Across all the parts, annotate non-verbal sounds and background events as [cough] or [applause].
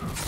Yeah.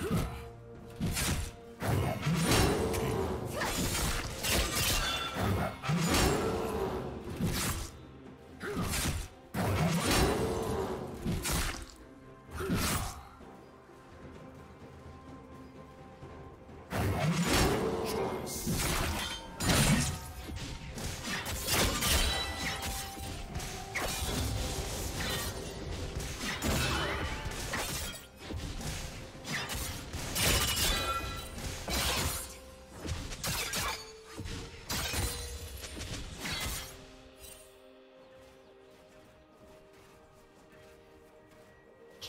Huh. [laughs]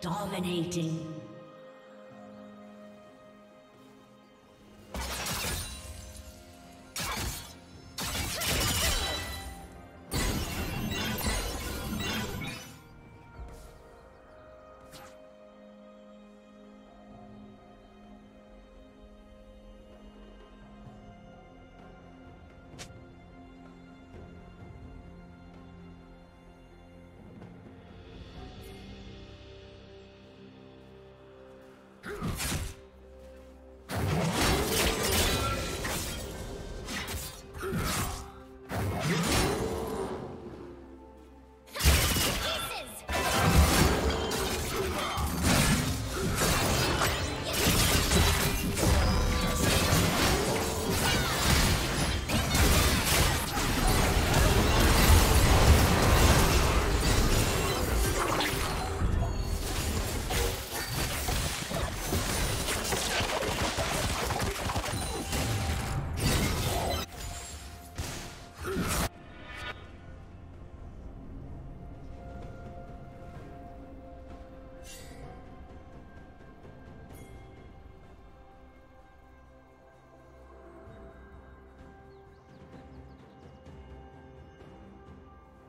Dominating.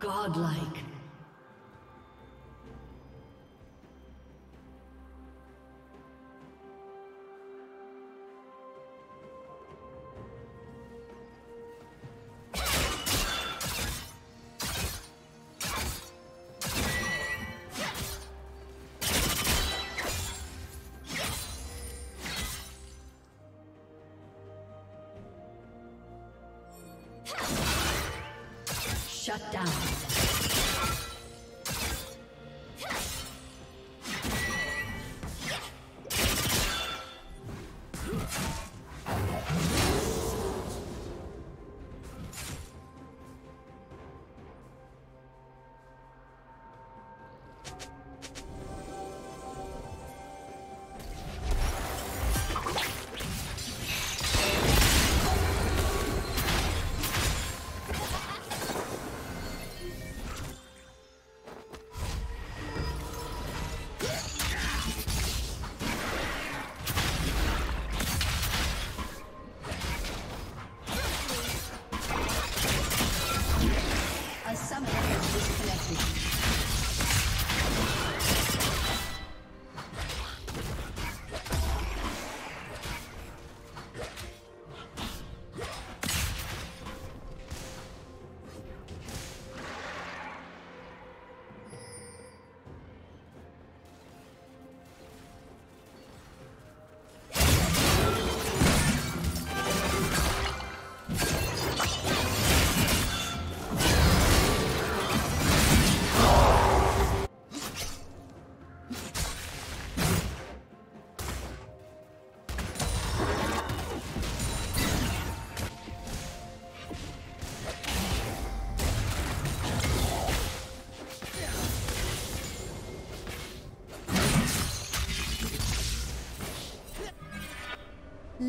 Godlike. Shut down.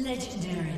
Legendary.